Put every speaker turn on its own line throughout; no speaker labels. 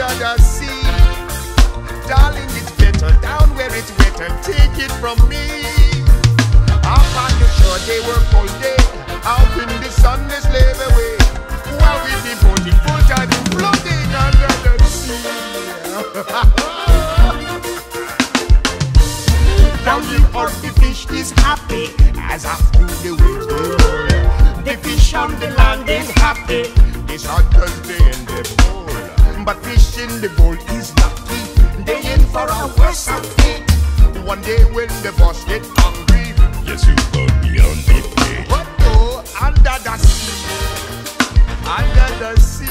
under the sea. Darling, it's better down where it's wetter. Take it from me. Up on the shore, they work all day. Out in the sun, they slave away. While we be devoting full time floating under the sea. Down the earth, the fish is happy as after the waves they. The fish on the land is happy. It's hot cause they in the bowl. But fish in the bowl is lucky. They in for a worse of fate. One day when the boss get hungry, yes, you go beyond the plate. But oh, under the sea, under the sea,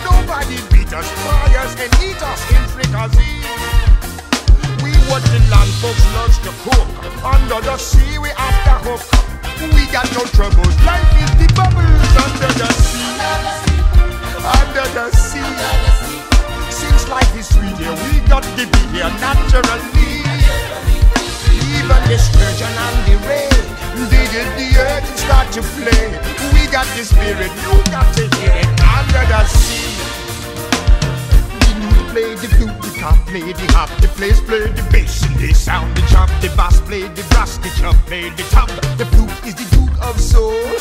nobody beat us, fry us, and eat us in fricassee. We what the land folks loves to cook. Under the sea, we have to hook. We got no troubles. Life is the bubbles under the sea. Under the sea. Under the sea, since life is sweet here, we got to be here naturally. Even the sturgeon and the rain, they did the earth and start to play. We got the spirit, you got to hear it under the sea. Lute play the flute, the top play the harp, the players play the bass, and they sound the chop. The bass play the brass, the chop play the top. The flute is the duke of soul.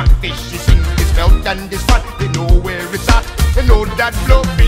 Rocking on the blackfish. He sings his belt and his fat. They know where it's at. They know that blow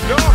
you do.